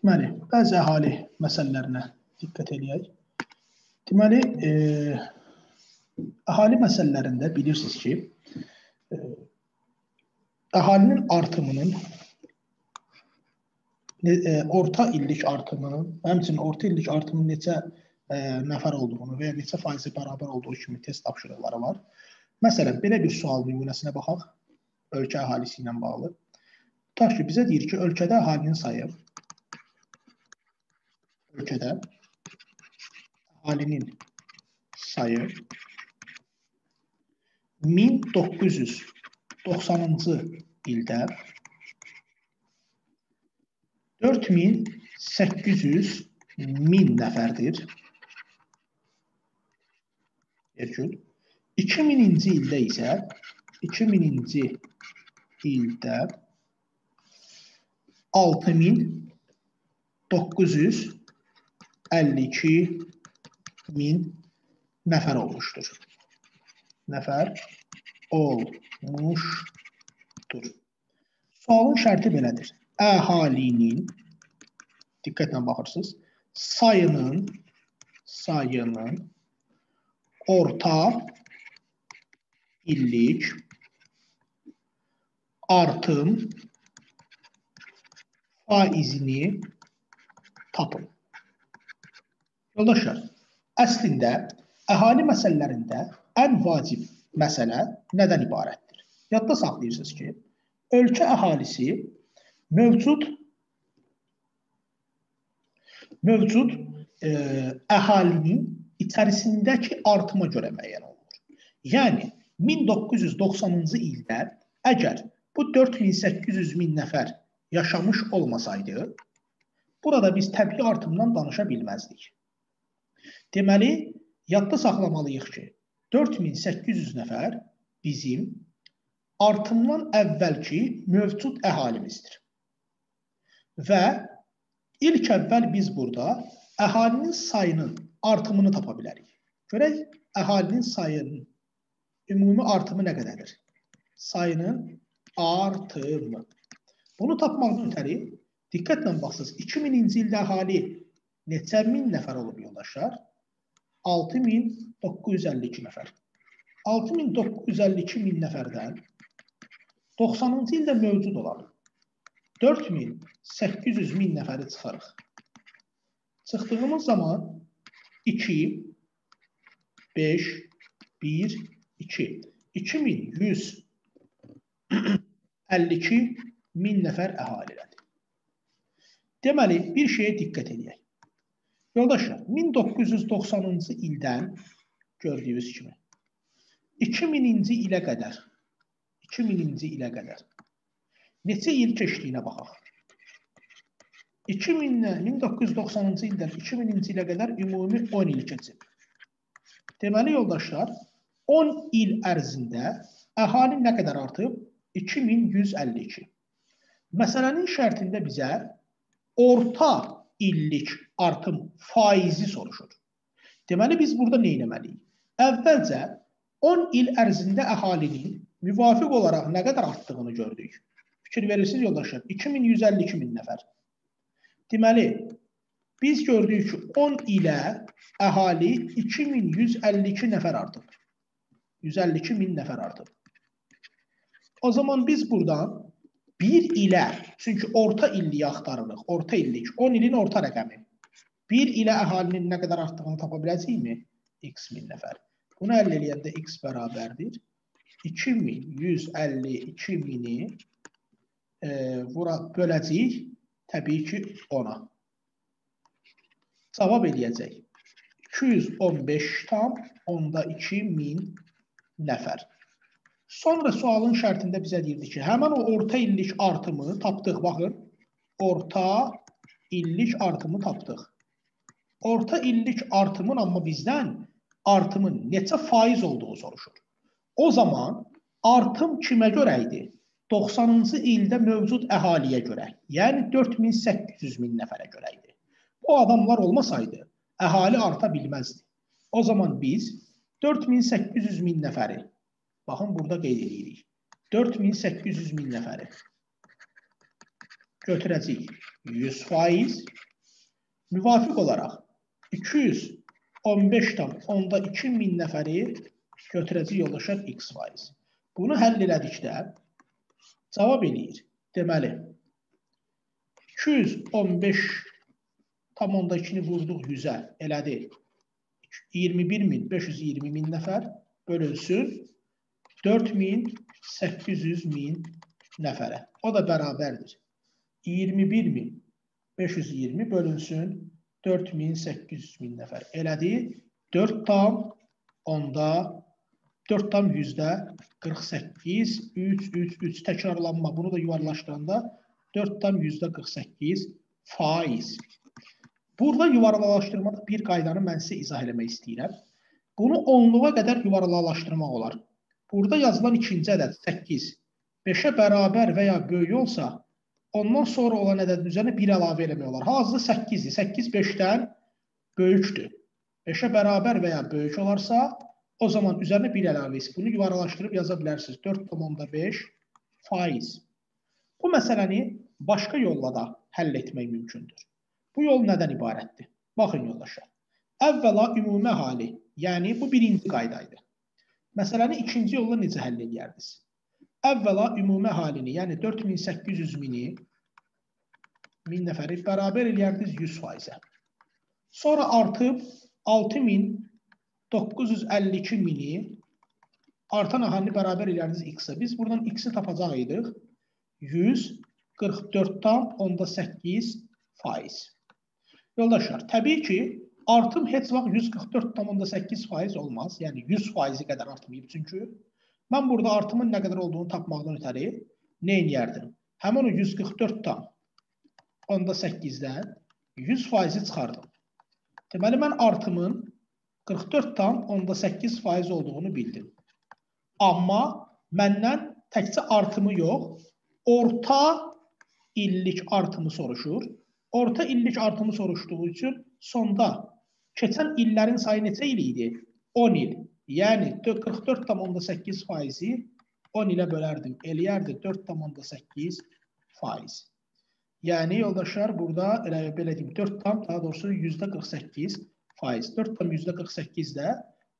Deməli, bəzi əhali məsələlərinə diqqət eləyək. Deməli, e, əhali məsələlərində bilirsiniz ki, e, əhalinin artımının e, orta illik artımının, həmçinin orta illik artımın neçə e, nəfər olduğunu və ya neçə faizi bərabər olduğu kimi test tapşırıqları var. Məsələn, belə bir sual nümunəsinə baxaq, ölkə əhalisi ilə bağlı. Tutaq ki, bizə deyir ki, ölkədə əhalinin sayı ölkədə əhalinin sayı 1990-cı ildə 4800 min nəfərdir. Erkül. 2000-ci ildə isə 2000-ci ildə 6900 52 min nəfər olmuşdur. Nəfər olmuşdur. Sualın şərti belədir. Əhalinin diqqətlə baxırsınız. Sayının sayının orta illik artım faizini tapın. Yoldaşlar, əslində əhali məsələlərində ən vacib məsələ nədən ibarətdir? Yadda saxlayırsınız ki, ölkə əhalisi mövcud mövcud e, əhalinin içərisindəki artıma görə müəyyən olunur. Yəni 1990-cı ildə əgər bu 4800 min nəfər yaşamış olmasaydı, burada biz təbii artımdan danışa bilməzdik. Deməli, yadda saxlamalıyıq ki, 4800 nəfər bizim artımdan əvvəlki mövcud əhalimizdir. Və ilk əvvəl biz burada əhalinin sayının artımını tapa bilərik. Görək, əhalinin sayının ümumi artımı nə qədərdir? Sayının artımı. Bunu tapmaqdan ötəri diqqətlə baxsınız. 2000-ci ildə əhali neçə min nəfər olub yoldaşlar? 6952 nəfər. 6952 min nəfərdən 90-cı ildə mövcud olan 4800 min nəfəri çıxarıq. Çıxdığımız zaman 2, 5, 1, 2. 2152 min nəfər əhalilədir. Deməli, bir şeyə diqqət edək. Yoldaşlar, 1990-cı ildən gördüyünüz kimi 2000-ci ilə qədər 2000-ci ilə qədər neçə il keçdiyinə baxaq. 2000-dən 1990-cı ildən 2000-ci ilə qədər ümumi 10 il keçib. Deməli yoldaşlar, 10 il ərzində əhali nə qədər artıb? 2152. Məsələnin şərtində bizə orta illik artım faizi soruşur. Deməli biz burada nə etməliyik? Əvvəlcə 10 il ərzində əhalinin müvafiq olaraq nə qədər artdığını gördük. Fikir verirsiniz yoldaşlar, 2152 min nəfər. Deməli, biz gördük ki, 10 ilə əhali 2152 nəfər artıb. 152 min nəfər artıb. O zaman biz buradan 1 ilə, çünki orta illiyi axtarırıq, orta illik, 10 ilin orta rəqəmi. 1 ilə əhalinin nə qədər artdığını tapa biləcəkmi? X min nəfər. Bunu əldə eləyəndə X bərabərdir. 2152 mini e, vura böləcəyik, təbii ki, 10-a. Cavab eləyəcək. 215 tam onda 2 min nəfər. Sonra sualın şərtində bizə deyirdi ki, həmən o orta illik artımı tapdıq. Baxın, orta illik artımı tapdıq. Orta illik artımın amma bizdən artımın neçə faiz olduğu soruşur. O zaman artım kimə görə idi? 90-cı ildə mövcud əhaliyə görə, yəni 4800 min nəfərə görə idi. Bu adamlar olmasaydı, əhali arta bilməzdi. O zaman biz 4800 min nəfəri Baxın, burada qeyd edirik. 4800 min nəfəri. götürəcəyik 100 faiz. Müvafiq olaraq 215 tam onda 2000 nəfəri götürəcək yoldaşlar x faiz. Bunu həll elədikdə cavab eləyir. Deməli 215 tam onda 2-ni vurduq 100-ə elədi. 21 min 520 min nəfər bölünsün 4800 min nəfərə. O da bərabərdir. 21 min 520 bölünsün 4800 min nəfər. Elədi 4 tam onda 4 tam yüzdə 48, 3, 3, 3 təkrarlanma. Bunu da yuvarlaşdıranda 4 tam yüzdə 48 faiz. Burada yuvarlalaşdırmada bir qaydanı mən sizə izah eləmək istəyirəm. Bunu onluğa qədər yuvarlalaşdırmaq olar. Burada yazılan ikinci ədəd 8 5-ə bərabər və ya böyük olsa, ondan sonra olan ədədin üzərinə 1 əlavə eləmək olar. Hazırda 8-dir. 8 5-dən böyükdür. 5-ə bərabər və ya böyük olarsa, o zaman üzərinə 1 əlavə etsin. Bunu yuvarlaşdırıb yaza bilərsiniz. 4,5 faiz. Bu məsələni başqa yolla da həll etmək mümkündür. Bu yol nədən ibarətdir? Baxın yoldaşlar. Əvvəla ümumi hali, yəni bu birinci qaydaydı. Məsələni ikinci yolla necə həll edərdiniz? Əvvəla ümumi halini, yəni 4800 mini 1000 nəfəri bərabər eləyərdiniz 100 faizə. Sonra artıb 6952 mini artan əhalini bərabər eləyərdiniz x-ə. Biz buradan x-i tapacaq idik. 144,8 faiz. Yoldaşlar, təbii ki, artım heç vaxt 144,8 faiz olmaz. Yəni 100 faizi qədər artmayıb. Çünki mən burada artımın nə qədər olduğunu tapmaqdan ötəri nə edərdim? Həmin o 144,8-dən 100 faizi çıxardım. Deməli, mən artımın 44,8 faiz olduğunu bildim. Amma məndən təkcə artımı yox, orta illik artımı soruşur. Orta illik artımı soruşduğu üçün sonda keçən illərin sayı neçə il idi? 10 il. Yəni 44,8 faizi 10 ilə bölərdim. Eləyərdi 4,8 faiz. Yəni yoldaşlar burada elə belə deyim 4 tam daha doğrusu %48 faiz. 4 tam %48 də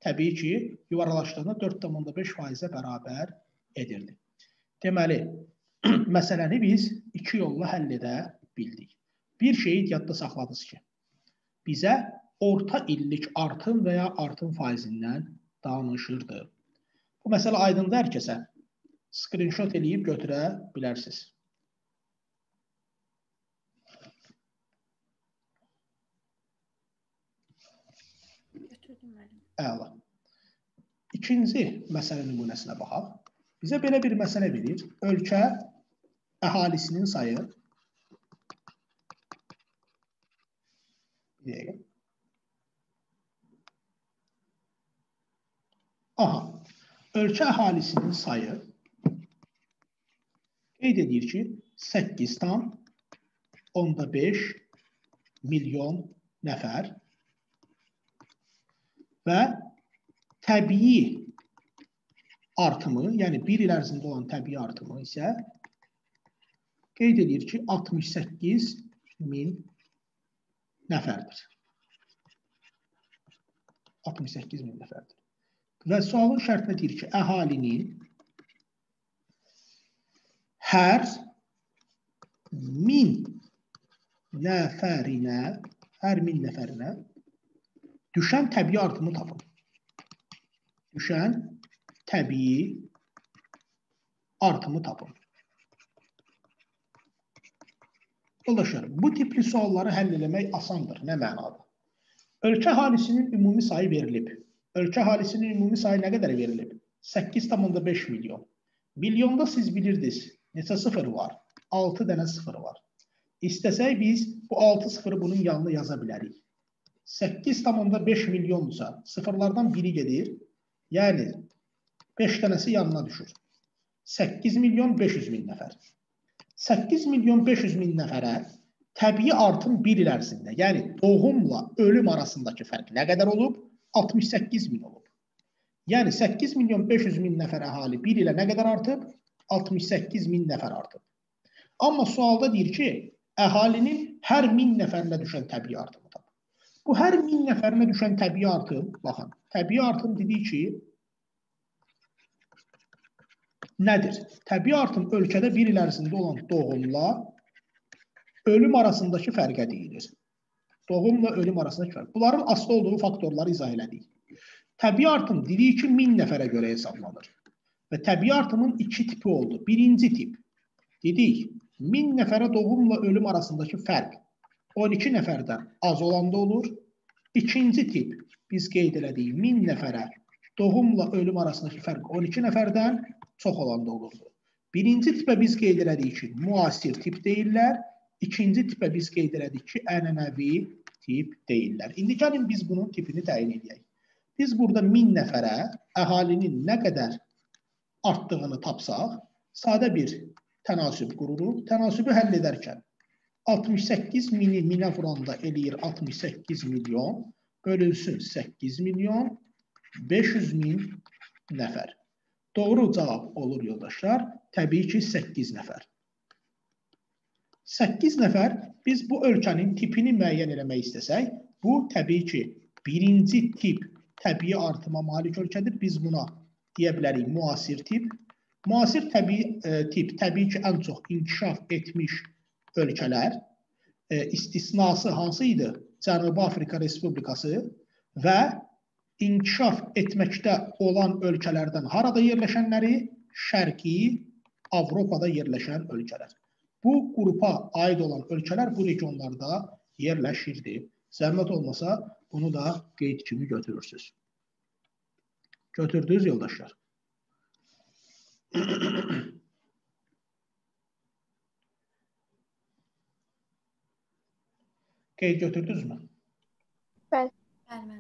təbii ki, yuvarlaşdığında 4,5 faizə bərabər edirdi. Deməli, məsələni biz iki yolla həll edə bildik. Bir şeyi yadda saxladınız ki, bizə orta illik artım və ya artım faizindən danışırdı. Bu məsələ aydındır hər kəsə. Screenshot eləyib götürə bilərsiniz. Əla. İkinci məsələ nümunəsinə baxaq. Bizə belə bir məsələ verir. Ölkə əhalisinin sayı Bir dəqiqə. Aha, ölkə əhalisinin sayı qeyd edir ki, 8 tam onda 5 milyon nəfər və təbii artımı, yəni bir il ərzində olan təbii artımı isə qeyd edir ki, 68 min nəfərdir. 68 min nəfərdir. Və sualın şərtinə deyir ki, əhalinin hər min nəfərinə, hər min nəfərinə düşən təbii artımı tapın. Düşən təbii artımı tapın. Yoldaşlar, bu tipli sualları həll eləmək asandır. Nə mənada? Ölkə əhalisinin ümumi sayı verilib. Ölkə əhalisinin ümumi sayı nə qədər verilib? 8,5 milyon. Milyonda siz bilirdiniz neçə sıfır var? 6 dənə sıfır var. İstəsək biz bu 6 sıfırı bunun yanına yaza bilərik. 8,5 milyonsa sıfırlardan biri gedir. Yəni 5 dənəsi yanına düşür. 8 milyon 500 min nəfər. 8 milyon 500 min nəfərə təbii artım bir il ərzində, yəni doğumla ölüm arasındakı fərq nə qədər olub? 68 min olub. Yəni 8 milyon 500 min nəfər əhali bir ilə nə qədər artıb? 68 min nəfər artıb. Amma sualda deyir ki, əhalinin hər 1000 nəfərinə düşən təbii artımı tapın. Bu hər 1000 nəfərinə düşən təbii artım, baxın, təbii artım dedik ki, nədir? Təbii artım ölkədə bir il ərzində olan doğumla ölüm arasındakı fərqə deyilir. Doğumla ölüm arasındakı fərq. Bunların asılı olduğu faktorları izah elədik. Təbii artım dedik ki, 1000 nəfərə görə hesablanır. Və təbii artımın iki tipi oldu. Birinci tip, dedik, 1000 nəfərə doğumla ölüm arasındakı fərq 12 nəfərdən az olanda olur. İkinci tip, biz qeyd elədik, 1000 nəfərə doğumla ölüm arasındakı fərq 12 nəfərdən çox olanda olurdu. Birinci tipə biz qeyd elədik ki, müasir tip deyirlər. İkinci tipə biz qeyd elədik ki, ənənəvi tip deyirlər. İndi gəlin biz bunun tipini təyin edək. Biz burada 1000 nəfərə əhalinin nə qədər artdığını tapsaq, sadə bir tənasüb qururuq. Tənasübü həll edərkən 68 mini minə vuranda eləyir 68 milyon, bölünsün 8 milyon, 500 min nəfər. Doğru cavab olur yoldaşlar, təbii ki 8 nəfər. 8 nəfər biz bu ölkənin tipini müəyyən eləmək istəsək, bu təbii ki birinci tip təbii artıma malik ölkədir. Biz buna deyə bilərik müasir tip. Müasir təbii e, tip təbii ki, ən çox inkişaf etmiş ölkələr, e, istisnası hansı idi? Cənubi Afrika Respublikası və inkişaf etməkdə olan ölkələrdən harada yerləşənləri? Şərqi Avropada yerləşən ölkələr. Bu qrupa aid olan ölkələr bu regionlarda yerləşirdi. Zəhmət olmasa bunu da qeyd kimi götürürsünüz. Götürdünüz yoldaşlar. Qeyd götürdünüzmü? Bəli.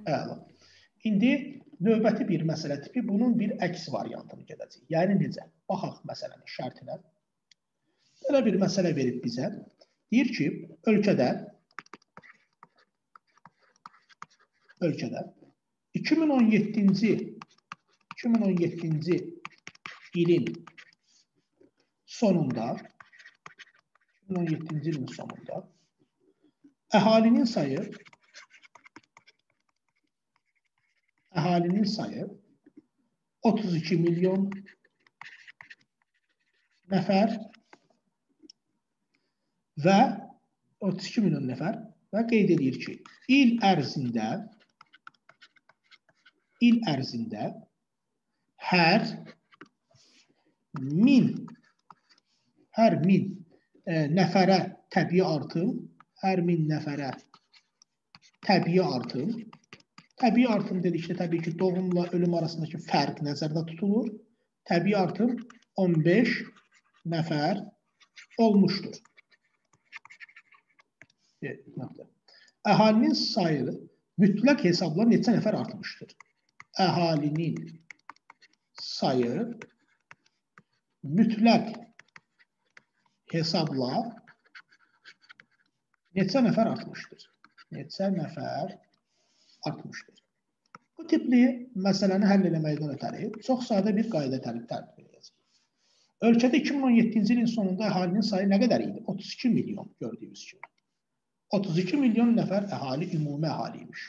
Əla. İndi növbəti bir məsələ tipi bunun bir əks variantını gedəcək. Yəni necə? Baxaq məsələnin şərtinə. Belə bir məsələ verib bizə. Deyir ki, ölkədə ölkədə 2017-ci 2017-ci ilin sonunda 2017-ci ilin sonunda əhalinin sayı əhalinin sayı 32 milyon nəfər və 32 milyon nəfər və qeyd edir ki, il ərzində il ərzində hər min hər min e, nəfərə təbii artım, hər min nəfərə təbii artım. Təbii artım dedikdə təbii ki, doğumla ölüm arasındakı fərq nəzərdə tutulur. Təbii artım 15 nəfər olmuşdur. Əhalinin sayı mütləq hesabla neçə nəfər artmışdır? Əhalinin sayı mütləq hesabla neçə nəfər artmışdır? Neçə nəfər artmışdır? Bu tipli məsələni həll eləməkdən ötəri çox sadə bir qayda tətbiq edəcəyik. Ölkədə 2017-ci ilin sonunda əhalinin sayı nə qədər idi? 32 milyon gördüyünüz kimi. 32 milyon nəfər əhali ümumi əhali imiş.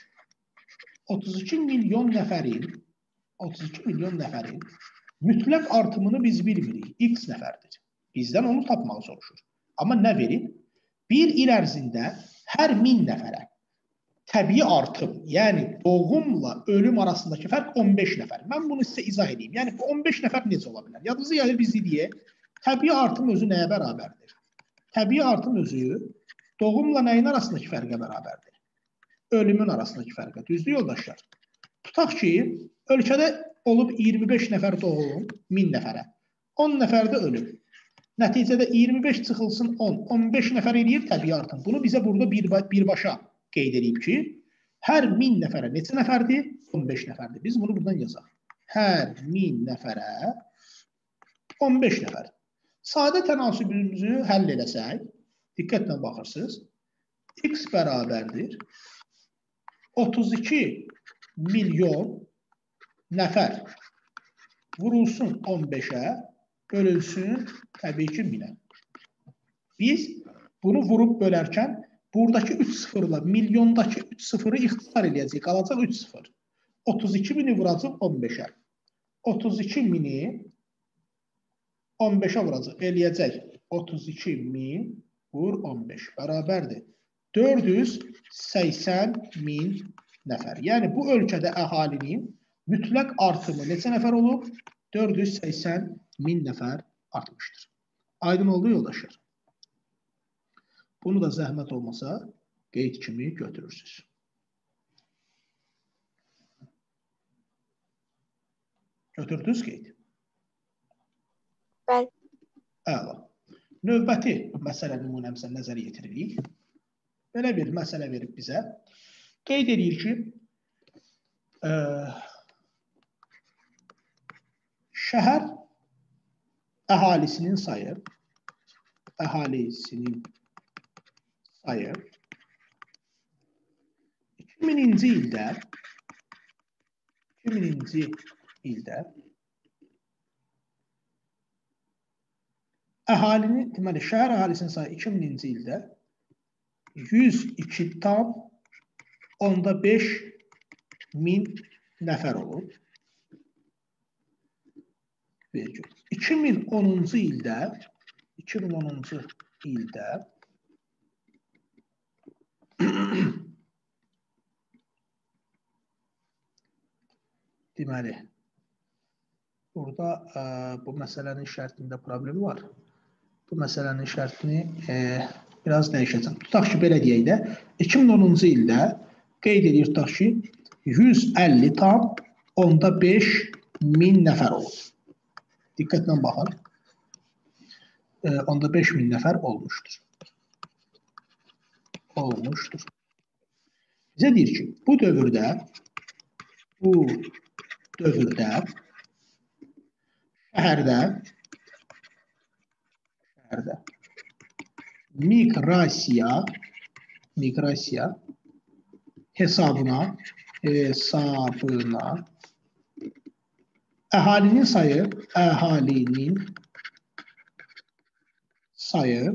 32 milyon nəfərin 32 milyon nəfərin mütləq artımını biz bilmirik. X nəfərdir. Bizdən onu tapmağı soruşur. Amma nə verib? Bir il ərzində hər min nəfərə təbii artım, yəni doğumla ölüm arasındakı fərq 15 nəfər. Mən bunu sizə izah edeyim. Yəni bu 15 nəfər necə ola bilər? Yadınıza gəlir biz deyək, təbii artım özü nəyə bərabərdir? Təbii artım özü doğumla nəyin arasındakı fərqə bərabərdir? Ölümün arasındakı fərqə. Düzdür yoldaşlar? Tutaq ki, ölkədə olub 25 nəfər doğum 1000 nəfərə. 10 nəfər də ölüm. Nəticədə 25 çıxılsın 10, 15 nəfər eləyir təbii artım. Bunu bizə burada bir, birbaşa qeyd edib ki, hər 1000 nəfərə neçə nəfərdir? 15 nəfərdir. Biz bunu buradan yazaq. Hər 1000 nəfərə 15 nəfər. Sadə tənasübümüzü həll eləsək, diqqətlə baxırsınız. X bərabərdir 32 milyon nəfər vurulsun 15-ə, bölünsün təbii ki 1000-ə. Biz bunu vurub bölərkən buradakı 3 sıfırla milyondakı 3 sıfırı ixtisar eləyəcəyik. Qalacaq 3 sıfır. 32 mini vuracaq 15-ə. 32 mini 15-ə vuracaq. Eləyəcək 32 min vur 15 bərabərdir. 480 min nəfər. Yəni bu ölkədə əhalinin mütləq artımı neçə nəfər olub? 480 min nəfər artmışdır. Aydın oldu yoldaşlar. Bunu da zəhmət olmasa qeyd kimi götürürsünüz. Götürdünüz qeyd? Bəli. Əla. Növbəti məsələ nümunəmizə nəzər yetiririk. Belə bir məsələ verib bizə. Qeyd edir ki, ə, şəhər əhalisinin sayı əhalisinin sayı 2000-ci ildə 2000-ci ildə əhalinin, deməli, şəhər əhalisinin sayı 2000-ci ildə 102 tam onda 5 min nəfər olub. Vergül. 2010-cu ildə 2010-cu ildə deməli burada ə, bu məsələnin şərtində problemi var. Bu məsələnin şərtini ə, biraz dəyişəcəm. Tutaq ki, belə deyək də 2010-cu ildə qeyd edir tutaq ki 150 tam onda 5 min nəfər olub. Diqqətlə baxın. E, onda 5 min nəfər olmuşdur. Olmuşdur. Bizə deyir ki, bu dövrdə bu dövrdə şəhərdə şəhərdə miqrasiya miqrasiya hesabına hesabına. Əhalinin sayı, əhalinin sayı.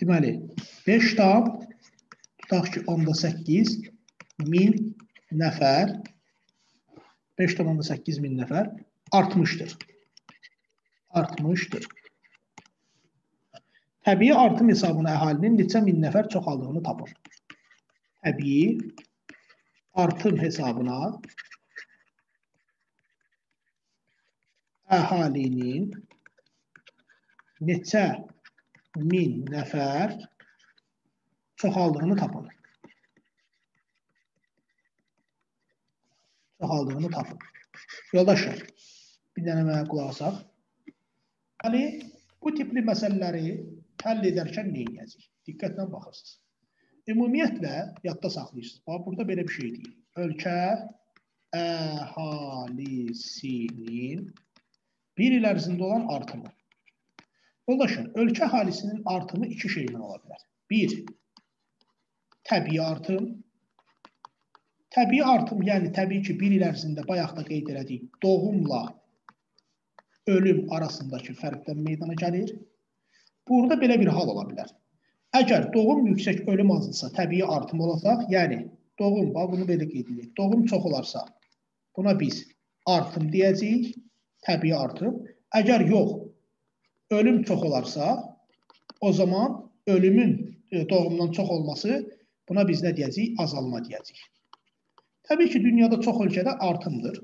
Deməli 5 tam tutaq ki 18 min nəfər. 5 tam 18 min nəfər artmışdır. Artmışdır. Təbii artım hesabına əhalinin neçə min nəfər çoxaldığını tapın. Təbii artım hesabına əhalinin neçə min nəfər çoxaldığını tapın. Çoxaldığını tapın. Yoldaşlar, bir dənə mənə qulaq asaq. Yəni, bu tipli məsələləri həll edərkən nə edəcək? Diqqətlə baxırsınız. Ümumiyyətlə, yadda saxlayırsınız. Bax, burada belə bir şey deyil. Ölkə əhalisinin bir il ərzində olan artımı. Yoldaşlar, ölkə əhalisinin artımı iki şeydən ola bilər. Bir, təbii artım. Təbii artım, yəni təbii ki, bir il ərzində bayaq da qeyd elədik, doğumla ölüm arasındakı fərqdən meydana gəlir. Burada belə bir hal ola bilər. Əgər doğum yüksək ölüm azdırsa, təbii artım olacaq. Yəni doğum, bax bunu belə qeyd edirik. Doğum çox olarsa, buna biz artım deyəcəyik, təbii artım. Əgər yox, ölüm çox olarsa, o zaman ölümün e, doğumdan çox olması buna biz nə deyəcəyik? Azalma deyəcəyik. Təbii ki, dünyada çox ölkədə artımdır.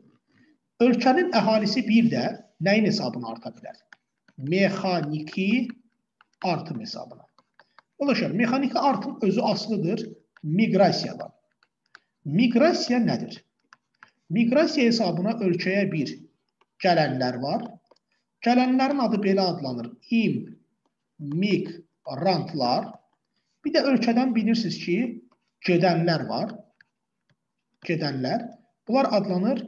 Ölkənin əhalisi bir də nəyin hesabına arta bilər? Mexaniki artım hesabına. Dolaşır, mexaniki artım özü asılıdır miqrasiyadan. Miqrasiya nədir? Miqrasiya hesabına ölkəyə bir gələnlər var. Gələnlərin adı belə adlanır. İmiqrantlar. Bir də ölkədən bilirsiniz ki, gedənlər var. Gedənlər. Bunlar adlanır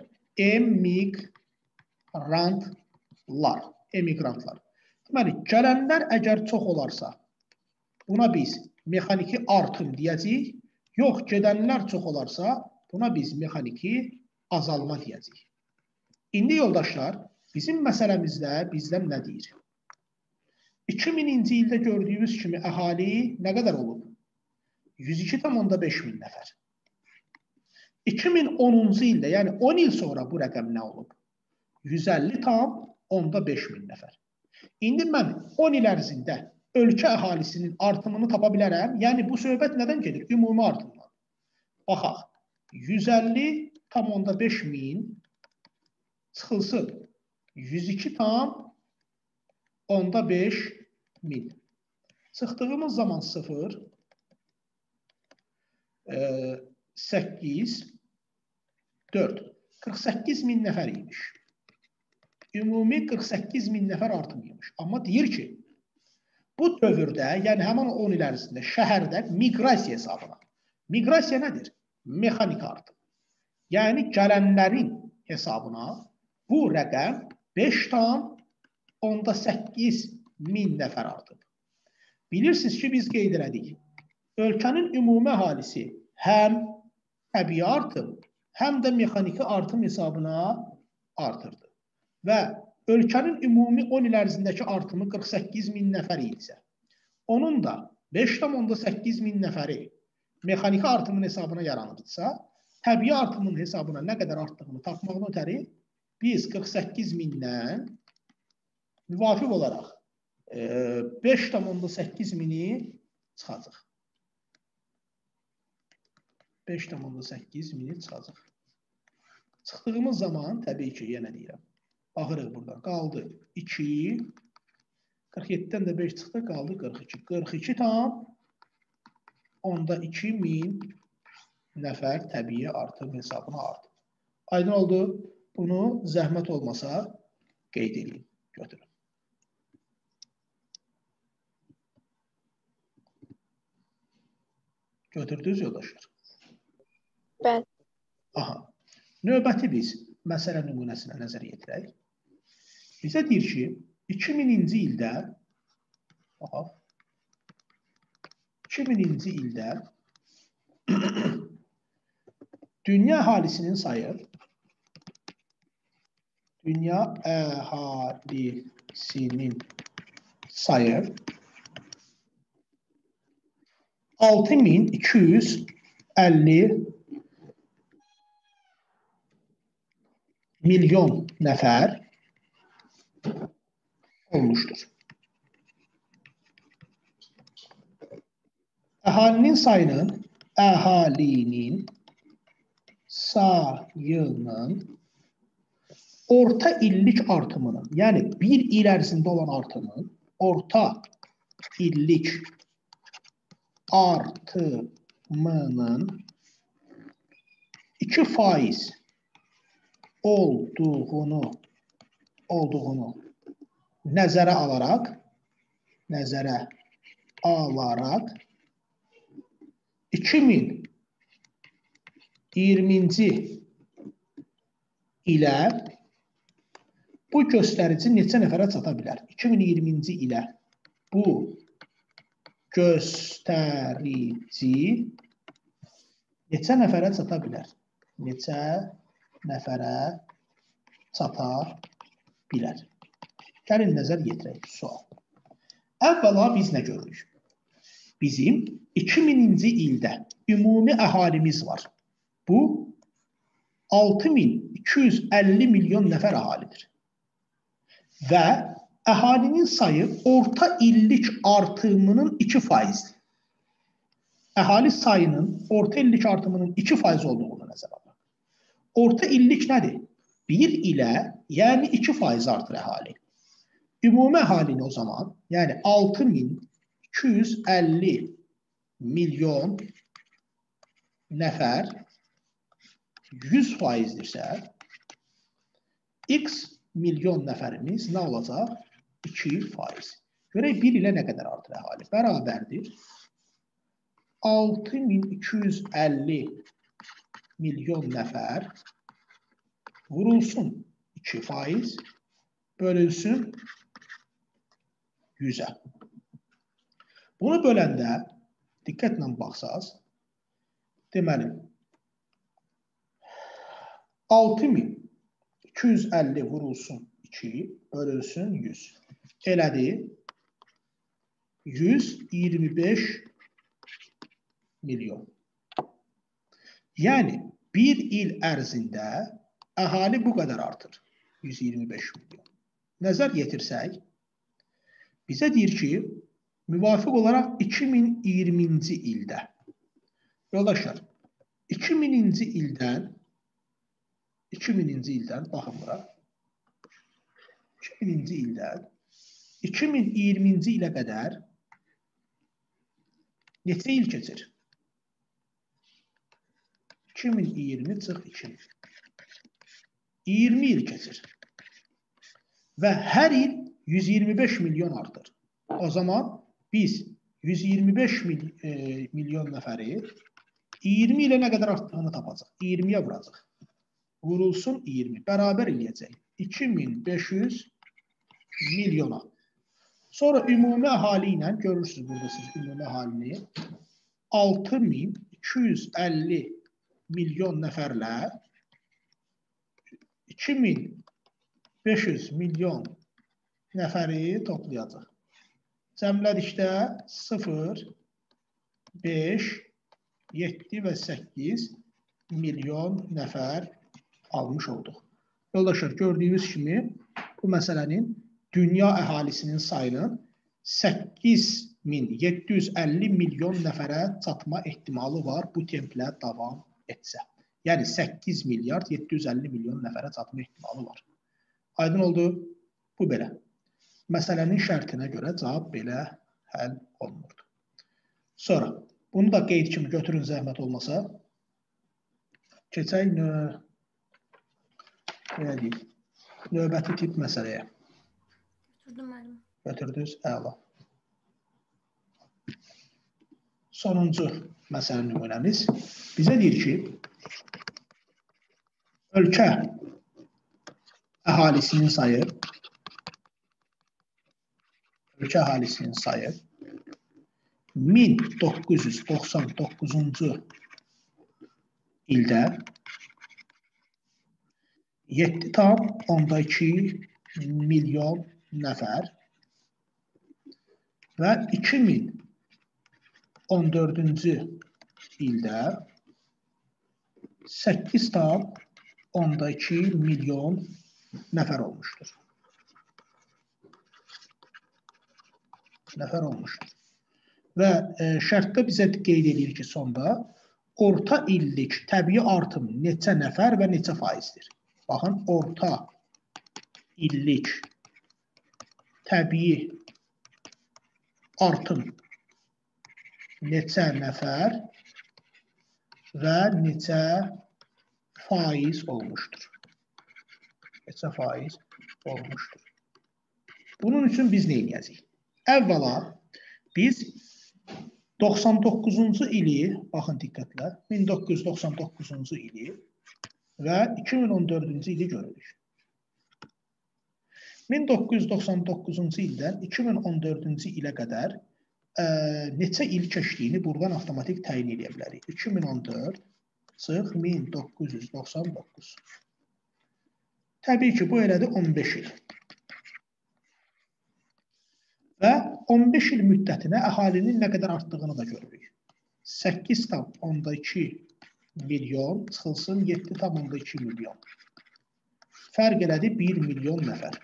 emigrantlar. Emigrantlar. Deməli, gələnlər əgər çox olarsa, Buna biz mexaniki artım deyəcəyik. Yox, gedənlər çox olarsa, buna biz mexaniki azalma deyəcəyik. İndi yoldaşlar, Bizim məsələmizdə bizdən nə deyir? 2000-ci ildə gördüyümüz kimi əhali nə qədər olub? 102,5 min nəfər. 2010-cu ildə, yəni 10 il sonra bu rəqəm nə olub? 150,5 min nəfər. İndi mən 10 il ərzində ölkə əhalisinin artımını tapa bilərəm. Yəni bu söhbət nədən gedir? Ümumi artımdan. Baxaq. 150,5 min çıxılsın 102 tam onda 5 min. Çıxdığımız zaman 0 e, 8 4 48 min nəfər imiş. Ümumi 48 min nəfər artım imiş. Amma deyir ki, bu dövrdə, yəni həmin 10 il ərzində şəhərdə miqrasiya hesabına. Miqrasiya nədir? Mexanik artım. Yəni gələnlərin hesabına bu rəqəm 5 tam onda 8 min nəfər artıb. Bilirsiniz ki, biz qeyd elədik. Ölkənin ümumi əhalisi həm təbii artım, həm də mexaniki artım hesabına artırdı. Və ölkənin ümumi 10 il ərzindəki artımı 48 min nəfər idisə, onun da 5,8 min nəfəri mexaniki artımın hesabına yaranırsa, təbii artımın hesabına nə qədər artdığını tapmaqdan ötəri biz 48 mindən müvafiq olaraq e, 5,8 mini çıxacaq. 5,8 mini çıxacaq. Çıxdığımız zaman təbii ki, yenə deyirəm, baxırıq burada. Qaldı 2, 47-dən də 5 çıxdı, qaldı 42. 42 tam, onda 2000 nəfər təbii artım hesabına artır. Aydın oldu. Bunu zəhmət olmasa qeyd edin, götürün. Götürdünüz yoldaşlar? Bəli. Aha. Növbəti biz məsələ nümunəsinə nəzər yetirək. Bizə deyir ki, 2000-ci ildə baxaq 2000-ci ildə dünya əhalisinin sayı dünya əhalisinin sayı 6250 milyon nəfər olmuşdur. Əhalinin sayının əhalinin sayının orta illik artımının, yəni bir il ərzində olan artımın orta illik artımının 2 faiz olduğunu olduğunu nəzərə alaraq nəzərə alaraq 2020-ci ilə Bu göstərici neçə nəfərə çata bilər? 2020-ci ilə bu göstərici neçə nəfərə çata bilər? Neçə nəfərə çata bilər? Gəlin nəzər yetirək sual. Əvvəla biz nə görürük? Bizim 2000-ci ildə ümumi əhalimiz var. Bu 6250 milyon nəfər əhalidir və əhalinin sayı orta illik artımının 2 faizdir. Əhali sayının orta illik artımının 2 faiz olduğunu nəzərə alaq. Orta illik nədir? 1 ilə, yəni 2 faiz artır əhali. Ümumi əhalini o zaman, yəni 6250 milyon nəfər 100 faizdirsə, x milyon nəfərimiz nə olacaq? 2 faiz. Görək 1 ilə nə qədər artır əhali? Bərabərdir. 6250 milyon nəfər vurulsun 2 faiz bölünsün 100-ə. Bunu böləndə diqqətlə baxsaz, deməli 6000 250 vurulsun 2 bölünsün 100. Elədi 125 milyon. Yəni bir il ərzində əhali bu qədər artır. 125 milyon. Nəzər yetirsək, bizə deyir ki, müvafiq olaraq 2020-ci ildə yoldaşlar 2000-ci ildən 2000-ci ildən baxın bura 2000-ci ildən 2020-ci ilə qədər neçə il keçir? 2020 çıx 2000. 20 il keçir. Və hər il 125 milyon artır. O zaman biz 125 mil, e, milyon nəfəri 20 ilə nə qədər artdığını tapacaq. 20-yə vuracaq. Vurulsun 20. Bərabər eləyəcək. 2500 milyona. Sonra ümumi əhali ilə görürsünüz burada siz ümumi əhalini 6250 milyon nəfərlə 2500 milyon nəfəri toplayacaq. Cəmlədikdə 0, 5, 7 və 8 milyon nəfər almış olduq. Yoldaşlar, gördüyünüz kimi bu məsələnin dünya əhalisinin sayının 8750 milyon nəfərə çatma ehtimalı var bu templə davam etsə. Yəni 8 milyard 750 milyon nəfərə çatma ehtimalı var. Aydın oldu? Bu belə. Məsələnin şərtinə görə cavab belə həll olunurdu. Sonra bunu da qeyd kimi götürün zəhmət olmasa. Keçək nö nə deyək? Növbəti tip məsələyə. Götürdüm müəllim. Götürdünüz? Əla. Sonuncu məsələ nümunəmiz bizə deyir ki, ölkə əhalisinin sayı ölkə əhalisinin sayı 1999-cu ildə 7 tam onda 2 milyon nəfər və 2014-cü ildə 8 tam onda 2 milyon nəfər olmuşdur. Nəfər olmuşdur. Və e, şərtdə bizə qeyd edir ki, sonda orta illik təbii artım neçə nəfər və neçə faizdir? Baxın, orta illik təbii artım neçə nəfər və neçə faiz olmuşdur. Neçə faiz olmuşdur. Bunun üçün biz nə edəcəyik? Əvvəla biz 99-cu ili, baxın diqqətlə, 1999-cu ili və 2014-cü ili görürük. 1999-cu ildən 2014-cü ilə qədər ə, neçə il keçdiyini buradan avtomatik təyin edə bilərik. 2014 çıx 1999. Təbii ki, bu elədi 15 il. Və 15 il müddətinə əhalinin nə qədər artdığını da görürük. 8,2 milyon çıxılsın 7,2 milyon. Fərq elədi 1 milyon nəfər.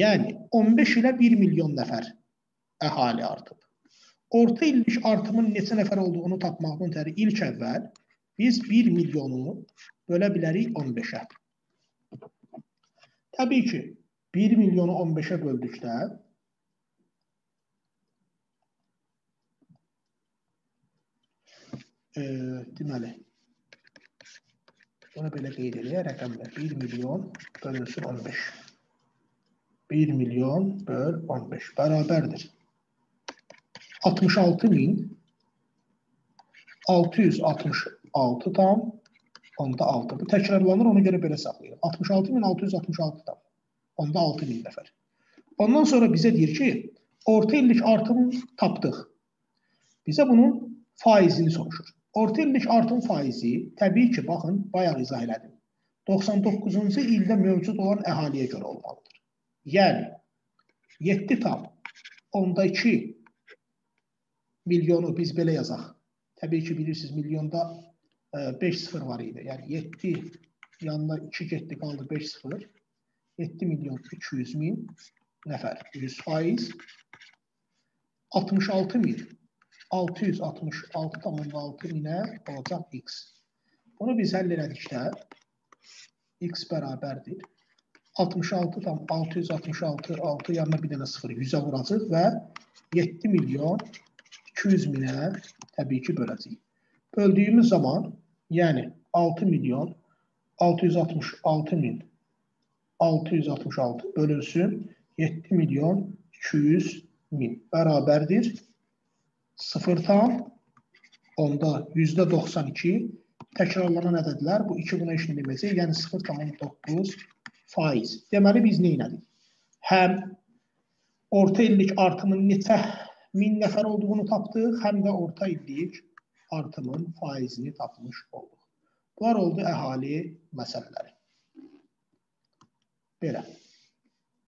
Yəni 15 ilə 1 milyon nəfər əhali artıb. Orta illik artımın neçə nəfər olduğunu tapmaqdan ötəri ilk əvvəl biz 1 milyonu bölə bilərik 15-ə. Təbii ki, 1 milyonu 15-ə böldükdə e, deməli bunu belə qeyd edək rəqəmlər 1 milyon bölünsün 15 1 milyon böl 15 bərabərdir 66 min 666 tam onda 6. Bu təkrarlanır, ona görə belə saxlayırıq. 66.666 tam. Onda 6000 nəfər. Ondan sonra bizə deyir ki, orta illik artım tapdıq. Bizə bunun faizini soruşur. Orta illik artım faizi təbii ki, baxın, bayaq izah elədim. 99-cu ildə mövcud olan əhaliyə görə olmalıdır. Yəni 7 tam onda 2 milyonu biz belə yazaq. Təbii ki, bilirsiniz, milyonda 5 e, sıfır var idi. Yəni 7 yanına 2 getdi, qaldı 5 sıfır. 7 milyon 200 min nəfər, 100 faiz. 66 min 666,6 minə olacaq x. Bunu biz həll elədikdə x bərabərdir. 66 tam 666 6 yanına bir dənə 0 100-ə vuracaq və 7 milyon 200 minə təbii ki böləcəyik. Böldüyümüz zaman, yəni 6 milyon 666 min 666 bölünsün 7 milyon 200 min bərabərdir 0 tam onda %92 təkrarlanan ədədlər bu iki buna işlənilməcək, yəni 0,9 faiz. Deməli biz nə etdik? Həm orta illik artımın neçə min nəfər olduğunu tapdıq, həm də orta illik artımın faizini tapmış olduq. Bunlar oldu əhali məsələləri. Belə.